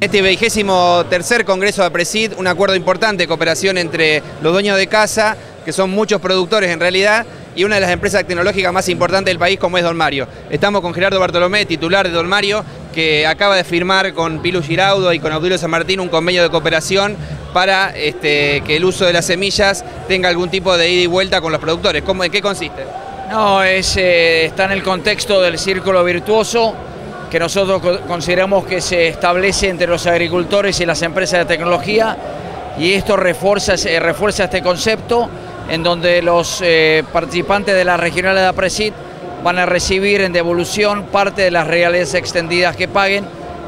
Este vigésimo tercer Congreso de APRESID, un acuerdo importante de cooperación entre los dueños de casa, que son muchos productores en realidad, y una de las empresas tecnológicas más importantes del país como es Don Mario. Estamos con Gerardo Bartolomé, titular de Don Mario, que acaba de firmar con Pilu Giraudo y con Audilio San Martín un convenio de cooperación para este, que el uso de las semillas tenga algún tipo de ida y vuelta con los productores. ¿Cómo, ¿En qué consiste? No, es, eh, está en el contexto del círculo virtuoso que nosotros consideramos que se establece entre los agricultores y las empresas de tecnología y esto refuerza, refuerza este concepto en donde los eh, participantes de la regional de APRESID van a recibir en devolución parte de las reales extendidas que paguen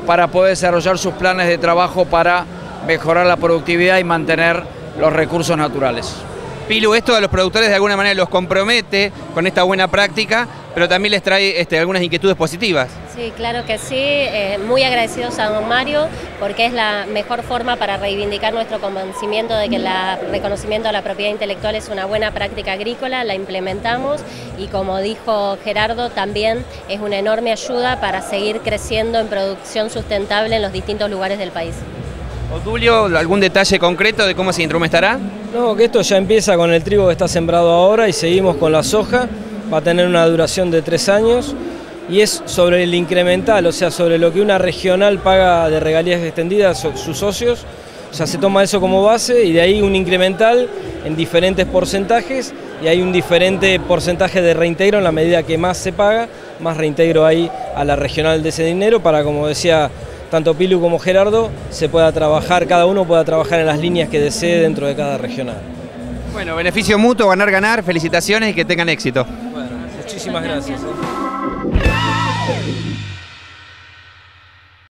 para poder desarrollar sus planes de trabajo para mejorar la productividad y mantener los recursos naturales. Pilu, esto a los productores de alguna manera los compromete con esta buena práctica, pero también les trae este, algunas inquietudes positivas. Sí, claro que sí, eh, muy agradecidos a don Mario porque es la mejor forma para reivindicar nuestro convencimiento de que el reconocimiento de la propiedad intelectual es una buena práctica agrícola, la implementamos y como dijo Gerardo también es una enorme ayuda para seguir creciendo en producción sustentable en los distintos lugares del país. Otulio, ¿algún detalle concreto de cómo se instrumentará? No, que esto ya empieza con el trigo que está sembrado ahora y seguimos con la soja, va a tener una duración de tres años y es sobre el incremental, o sea, sobre lo que una regional paga de regalías extendidas a sus socios, o sea, se toma eso como base y de ahí un incremental en diferentes porcentajes y hay un diferente porcentaje de reintegro en la medida que más se paga, más reintegro hay a la regional de ese dinero para, como decía tanto Pilu como Gerardo, se pueda trabajar, cada uno pueda trabajar en las líneas que desee dentro de cada regional. Bueno, beneficio mutuo, ganar, ganar, felicitaciones y que tengan éxito. Bueno, muchísimas gracias.